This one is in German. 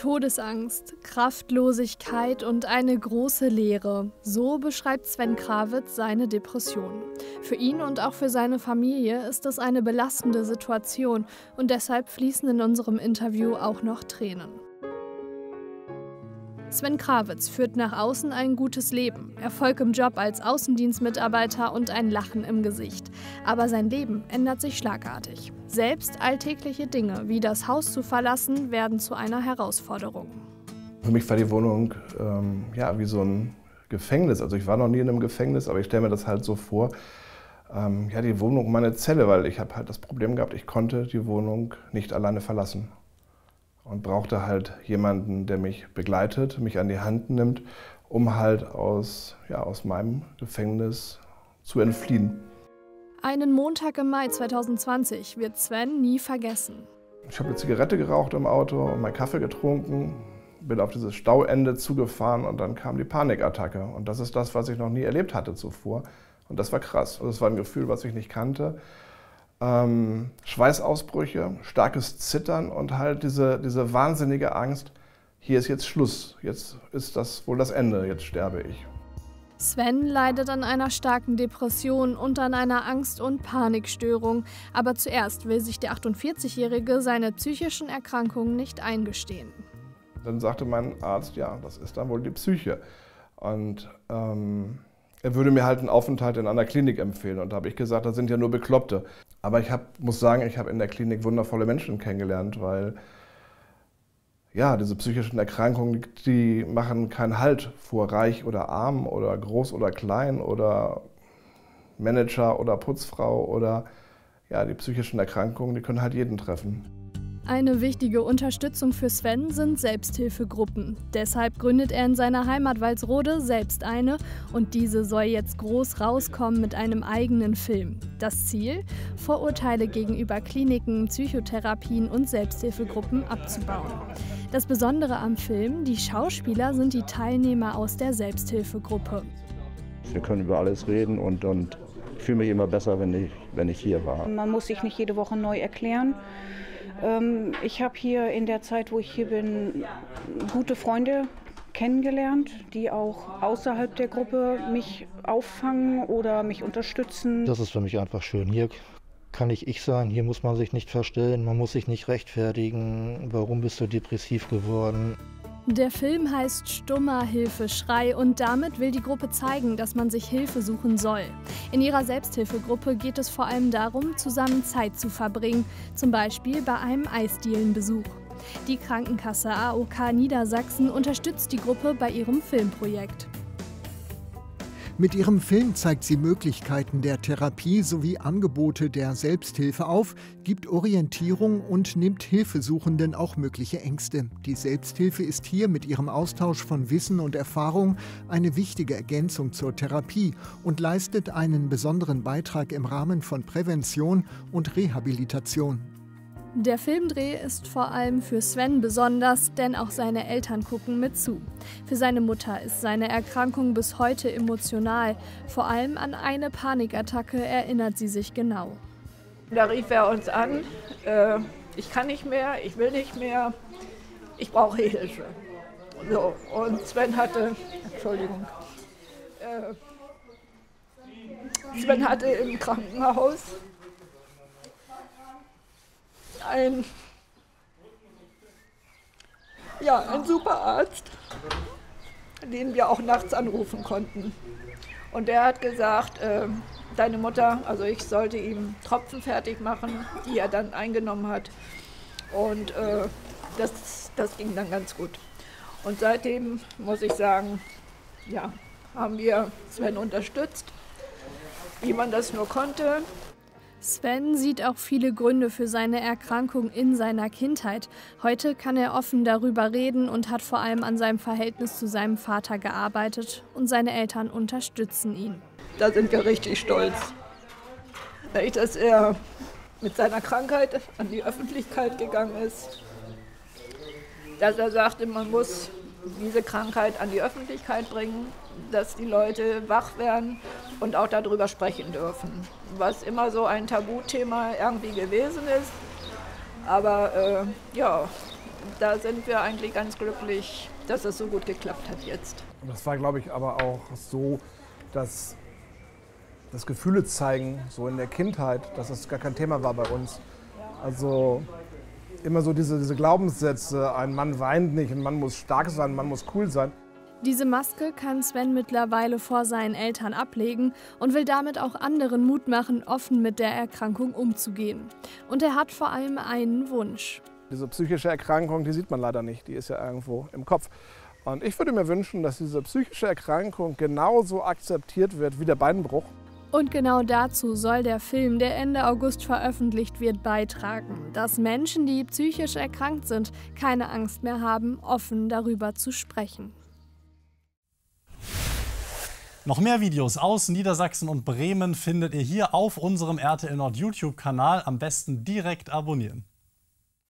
Todesangst, Kraftlosigkeit und eine große Leere. So beschreibt Sven Krawitz seine Depression. Für ihn und auch für seine Familie ist es eine belastende Situation und deshalb fließen in unserem Interview auch noch Tränen. Sven Krawitz führt nach außen ein gutes Leben, Erfolg im Job als Außendienstmitarbeiter und ein Lachen im Gesicht. Aber sein Leben ändert sich schlagartig. Selbst alltägliche Dinge wie das Haus zu verlassen werden zu einer Herausforderung. Für mich war die Wohnung ähm, ja, wie so ein Gefängnis. Also ich war noch nie in einem Gefängnis, aber ich stelle mir das halt so vor. Ähm, ja, die Wohnung meine Zelle, weil ich habe halt das Problem gehabt, ich konnte die Wohnung nicht alleine verlassen und brauchte halt jemanden, der mich begleitet, mich an die Hand nimmt, um halt aus, ja, aus meinem Gefängnis zu entfliehen. Einen Montag im Mai 2020 wird Sven nie vergessen. Ich habe eine Zigarette geraucht im Auto und meinen Kaffee getrunken, bin auf dieses Stauende zugefahren und dann kam die Panikattacke. Und das ist das, was ich noch nie erlebt hatte zuvor. Und das war krass. Das war ein Gefühl, was ich nicht kannte ähm, Schweißausbrüche, starkes Zittern und halt diese, diese wahnsinnige Angst, hier ist jetzt Schluss, jetzt ist das wohl das Ende, jetzt sterbe ich. Sven leidet an einer starken Depression und an einer Angst- und Panikstörung. Aber zuerst will sich der 48-Jährige seine psychischen Erkrankungen nicht eingestehen. Dann sagte mein Arzt, ja, das ist dann wohl die Psyche. Und ähm, er würde mir halt einen Aufenthalt in einer Klinik empfehlen. Und da habe ich gesagt, das sind ja nur Bekloppte. Aber ich hab, muss sagen, ich habe in der Klinik wundervolle Menschen kennengelernt, weil ja, diese psychischen Erkrankungen, die machen keinen Halt vor reich oder arm oder groß oder klein oder Manager oder Putzfrau oder ja, die psychischen Erkrankungen, die können halt jeden treffen. Eine wichtige Unterstützung für Sven sind Selbsthilfegruppen. Deshalb gründet er in seiner Heimat Walsrode selbst eine und diese soll jetzt groß rauskommen mit einem eigenen Film. Das Ziel? Vorurteile gegenüber Kliniken, Psychotherapien und Selbsthilfegruppen abzubauen. Das Besondere am Film, die Schauspieler sind die Teilnehmer aus der Selbsthilfegruppe. Wir können über alles reden und, und fühle mich immer besser, wenn ich, wenn ich hier war. Man muss sich nicht jede Woche neu erklären. Ähm, ich habe hier in der Zeit, wo ich hier bin, gute Freunde kennengelernt, die auch außerhalb der Gruppe mich auffangen oder mich unterstützen. Das ist für mich einfach schön. Hier kann ich ich sein, hier muss man sich nicht verstellen, man muss sich nicht rechtfertigen, warum bist du depressiv geworden. Der Film heißt Stummer Hilfeschrei und damit will die Gruppe zeigen, dass man sich Hilfe suchen soll. In ihrer Selbsthilfegruppe geht es vor allem darum, zusammen Zeit zu verbringen, zum Beispiel bei einem Eisdielenbesuch. Die Krankenkasse AOK Niedersachsen unterstützt die Gruppe bei ihrem Filmprojekt. Mit ihrem Film zeigt sie Möglichkeiten der Therapie sowie Angebote der Selbsthilfe auf, gibt Orientierung und nimmt Hilfesuchenden auch mögliche Ängste. Die Selbsthilfe ist hier mit ihrem Austausch von Wissen und Erfahrung eine wichtige Ergänzung zur Therapie und leistet einen besonderen Beitrag im Rahmen von Prävention und Rehabilitation. Der Filmdreh ist vor allem für Sven besonders, denn auch seine Eltern gucken mit zu. Für seine Mutter ist seine Erkrankung bis heute emotional. Vor allem an eine Panikattacke erinnert sie sich genau. Da rief er uns an, äh, ich kann nicht mehr, ich will nicht mehr, ich brauche Hilfe. So, und Sven hatte, Entschuldigung, äh, Sven hatte im Krankenhaus ein, ja, ein super Arzt, den wir auch nachts anrufen konnten. Und der hat gesagt, äh, deine Mutter, also ich sollte ihm Tropfen fertig machen, die er dann eingenommen hat. Und äh, das, das ging dann ganz gut. Und seitdem muss ich sagen, ja, haben wir Sven unterstützt, wie man das nur konnte. Sven sieht auch viele Gründe für seine Erkrankung in seiner Kindheit. Heute kann er offen darüber reden und hat vor allem an seinem Verhältnis zu seinem Vater gearbeitet und seine Eltern unterstützen ihn. Da sind wir richtig stolz, dass er mit seiner Krankheit an die Öffentlichkeit gegangen ist, dass er sagte, man muss diese Krankheit an die Öffentlichkeit bringen, dass die Leute wach werden und auch darüber sprechen dürfen. Was immer so ein Tabuthema irgendwie gewesen ist. Aber äh, ja, da sind wir eigentlich ganz glücklich, dass es so gut geklappt hat jetzt. Das war, glaube ich, aber auch so, dass das Gefühle zeigen, so in der Kindheit, dass das gar kein Thema war bei uns. Also immer so diese, diese Glaubenssätze, ein Mann weint nicht, ein Mann muss stark sein, ein Mann muss cool sein. Diese Maske kann Sven mittlerweile vor seinen Eltern ablegen und will damit auch anderen Mut machen, offen mit der Erkrankung umzugehen. Und er hat vor allem einen Wunsch. Diese psychische Erkrankung, die sieht man leider nicht, die ist ja irgendwo im Kopf. Und ich würde mir wünschen, dass diese psychische Erkrankung genauso akzeptiert wird wie der Beinbruch. Und genau dazu soll der Film, der Ende August veröffentlicht wird, beitragen, dass Menschen, die psychisch erkrankt sind, keine Angst mehr haben, offen darüber zu sprechen. Noch mehr Videos aus Niedersachsen und Bremen findet ihr hier auf unserem RTL Nord YouTube-Kanal. Am besten direkt abonnieren.